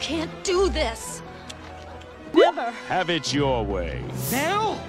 can't do this. Never. Have it your way. Now?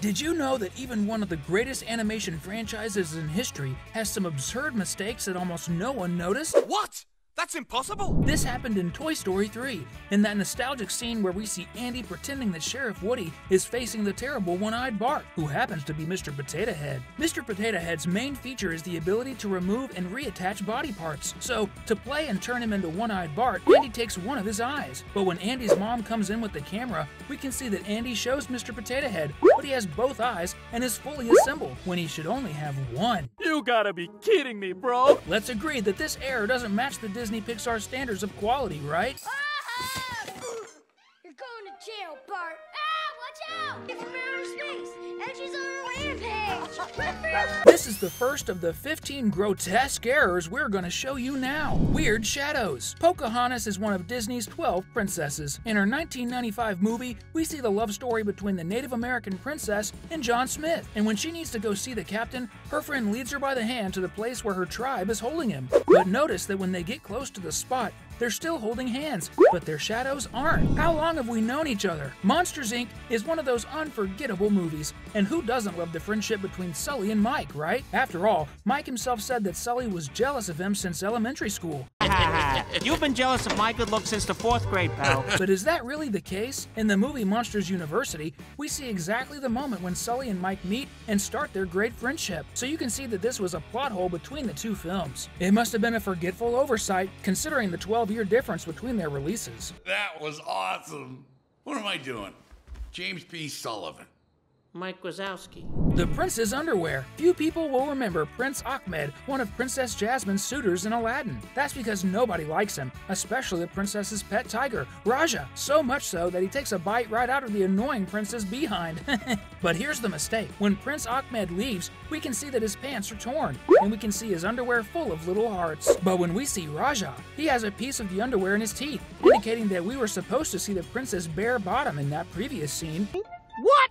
Did you know that even one of the greatest animation franchises in history has some absurd mistakes that almost no one noticed? What? That's impossible! This happened in Toy Story 3, in that nostalgic scene where we see Andy pretending that Sheriff Woody is facing the terrible one eyed Bart, who happens to be Mr. Potato Head. Mr. Potato Head's main feature is the ability to remove and reattach body parts. So, to play and turn him into one eyed Bart, Andy takes one of his eyes. But when Andy's mom comes in with the camera, we can see that Andy shows Mr. Potato Head, but he has both eyes and is fully assembled when he should only have one. You gotta be kidding me, bro. Let's agree that this error doesn't match the Disney Pixar standards of quality, right? Ah! You're going to jail, Bart. This is the first of the 15 grotesque errors we're going to show you now. Weird Shadows. Pocahontas is one of Disney's 12 princesses. In her 1995 movie, we see the love story between the Native American princess and John Smith. And when she needs to go see the captain, her friend leads her by the hand to the place where her tribe is holding him. But notice that when they get close to the spot, they're still holding hands, but their shadows aren't. How long have we known each other? Monsters Inc. is one of those unforgettable movies, and who doesn't love the friendship between Sully and Mike, right? After all, Mike himself said that Sully was jealous of him since elementary school. You've been jealous of my good looks since the fourth grade, pal. But is that really the case? In the movie Monsters University, we see exactly the moment when Sully and Mike meet and start their great friendship. So you can see that this was a plot hole between the two films. It must have been a forgetful oversight, considering the 12 year difference between their releases. That was awesome. What am I doing? James P. Sullivan. Mike Wazowski. The Prince's Underwear. Few people will remember Prince Ahmed, one of Princess Jasmine's suitors in Aladdin. That's because nobody likes him, especially the princess's pet tiger, Rajah. So much so that he takes a bite right out of the annoying prince's behind. but here's the mistake. When Prince Ahmed leaves, we can see that his pants are torn, and we can see his underwear full of little hearts. But when we see Rajah, he has a piece of the underwear in his teeth, indicating that we were supposed to see the prince's bare bottom in that previous scene.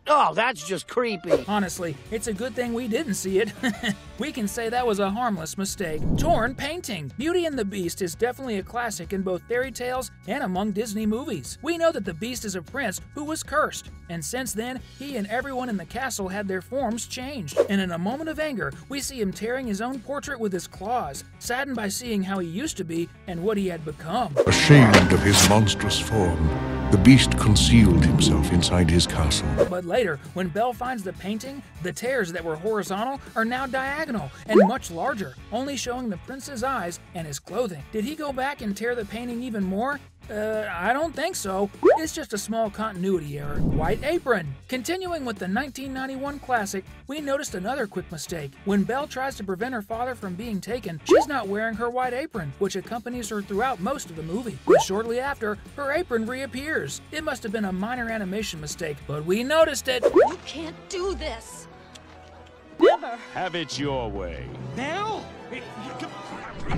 What? Oh, that's just creepy. Honestly, it's a good thing we didn't see it. we can say that was a harmless mistake. Torn painting. Beauty and the Beast is definitely a classic in both fairy tales and among Disney movies. We know that the Beast is a prince who was cursed, and since then, he and everyone in the castle had their forms changed. And in a moment of anger, we see him tearing his own portrait with his claws, saddened by seeing how he used to be and what he had become. Ashamed of his monstrous form, the beast concealed himself inside his castle. But later, when Belle finds the painting, the tears that were horizontal are now diagonal and much larger, only showing the prince's eyes and his clothing. Did he go back and tear the painting even more? Uh, I don't think so. It's just a small continuity error. White Apron. Continuing with the 1991 classic, we noticed another quick mistake. When Belle tries to prevent her father from being taken, she's not wearing her white apron, which accompanies her throughout most of the movie. But shortly after, her apron reappears. It must have been a minor animation mistake, but we noticed it. You can't do this. Never. Have it your way. Now?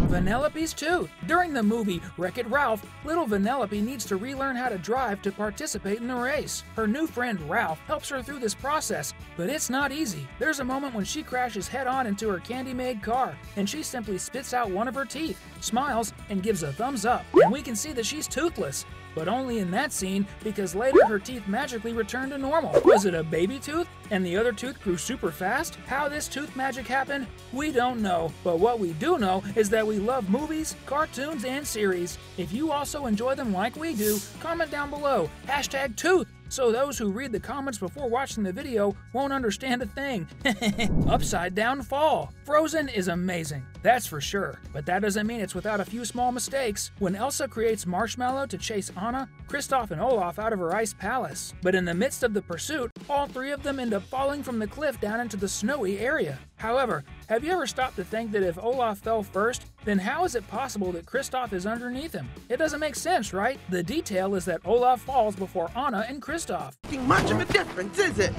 Vanellope's tooth. During the movie Wreck It Ralph, little Vanellope needs to relearn how to drive to participate in the race. Her new friend Ralph helps her through this process, but it's not easy. There's a moment when she crashes head on into her candy made car, and she simply spits out one of her teeth, smiles, and gives a thumbs up. And we can see that she's toothless. But only in that scene because later her teeth magically returned to normal. Was it a baby tooth and the other tooth grew super fast? How this tooth magic happened, we don't know. But what we do know is that we love movies, cartoons, and series. If you also enjoy them like we do, comment down below. Hashtag tooth so those who read the comments before watching the video won't understand a thing. Upside down fall. Frozen is amazing, that's for sure. But that doesn't mean it's without a few small mistakes. When Elsa creates Marshmallow to chase Anna, Kristoff and Olaf out of her ice palace. But in the midst of the pursuit, all three of them end up falling from the cliff down into the snowy area. However, have you ever stopped to think that if Olaf fell first, then how is it possible that Kristoff is underneath him? It doesn't make sense, right? The detail is that Olaf falls before Anna and Kristoff. Much of a difference, is it?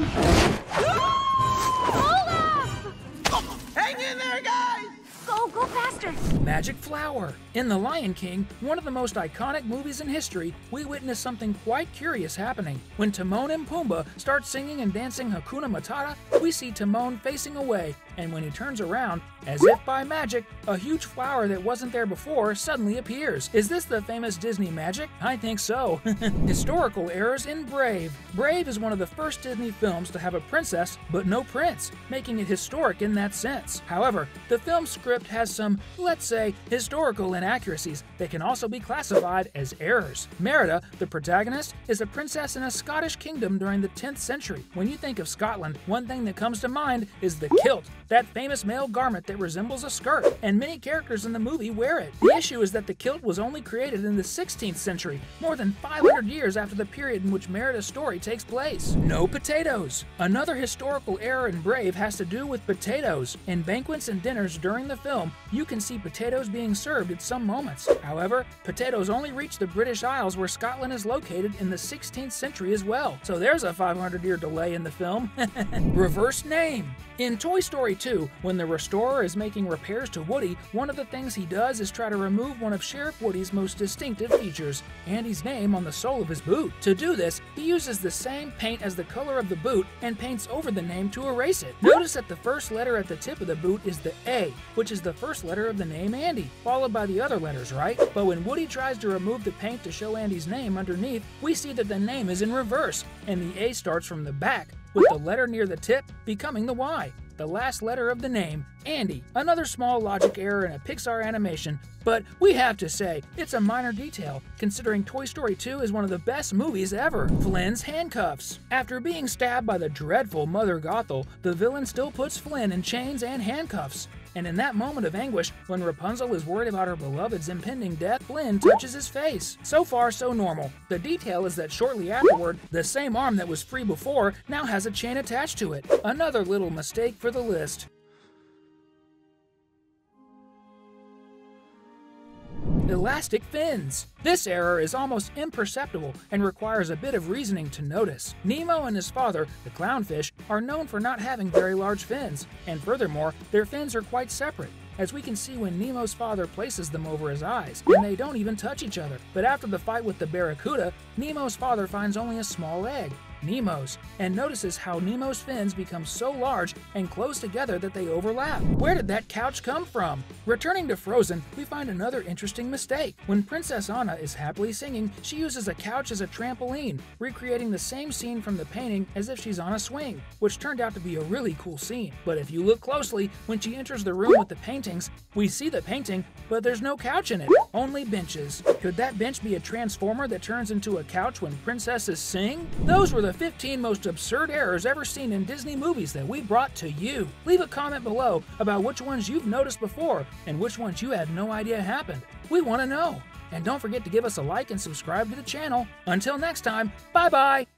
faster! Magic Flower. In The Lion King, one of the most iconic movies in history, we witness something quite curious happening. When Timon and Pumbaa start singing and dancing Hakuna Matata, we see Timon facing away, and when he turns around, as if by magic, a huge flower that wasn't there before suddenly appears. Is this the famous Disney magic? I think so. Historical errors in Brave. Brave is one of the first Disney films to have a princess but no prince, making it historic in that sense. However, the film script has some, let's say, historical inaccuracies that can also be classified as errors. Merida, the protagonist, is a princess in a Scottish kingdom during the 10th century. When you think of Scotland, one thing that comes to mind is the kilt, that famous male garment that resembles a skirt, and many characters in the movie wear it. The issue is that the kilt was only created in the 16th century, more than 500 years after the period in which Merida's story takes place. No potatoes. Another historical error in Brave has to do with potatoes. In banquets and dinners during the film, you can see potatoes being served at some moments. However, potatoes only reach the British Isles where Scotland is located in the 16th century as well. So there's a 500 year delay in the film. Reverse name. In Toy Story 2, when the restorer is making repairs to Woody, one of the things he does is try to remove one of Sheriff Woody's most distinctive features, Andy's name on the sole of his boot. To do this, he uses the same paint as the color of the boot and paints over the name to erase it. Notice that the first letter at the tip of the boot is the A, which is the first letter of the name Andy, followed by the other letters, right? But when Woody tries to remove the paint to show Andy's name underneath, we see that the name is in reverse, and the A starts from the back, with the letter near the tip becoming the Y, the last letter of the name, Andy. Another small logic error in a Pixar animation, but we have to say, it's a minor detail, considering Toy Story 2 is one of the best movies ever. Flynn's handcuffs. After being stabbed by the dreadful Mother Gothel, the villain still puts Flynn in chains and handcuffs. And in that moment of anguish, when Rapunzel is worried about her beloved's impending death, Flynn touches his face. So far, so normal. The detail is that shortly afterward, the same arm that was free before now has a chain attached to it. Another little mistake for the list. Elastic fins. This error is almost imperceptible and requires a bit of reasoning to notice. Nemo and his father, the clownfish, are known for not having very large fins, and furthermore, their fins are quite separate as we can see when Nemo's father places them over his eyes, and they don't even touch each other. But after the fight with the Barracuda, Nemo's father finds only a small egg, Nemo's, and notices how Nemo's fins become so large and close together that they overlap. Where did that couch come from? Returning to Frozen, we find another interesting mistake. When Princess Anna is happily singing, she uses a couch as a trampoline, recreating the same scene from the painting as if she's on a swing, which turned out to be a really cool scene. But if you look closely, when she enters the room with the paintings, we see the painting, but there's no couch in it, only benches. Could that bench be a transformer that turns into a couch when princesses sing? Those were the 15 most absurd errors ever seen in Disney movies that we brought to you. Leave a comment below about which ones you've noticed before and which ones you had no idea happened. We want to know. And don't forget to give us a like and subscribe to the channel. Until next time, bye bye!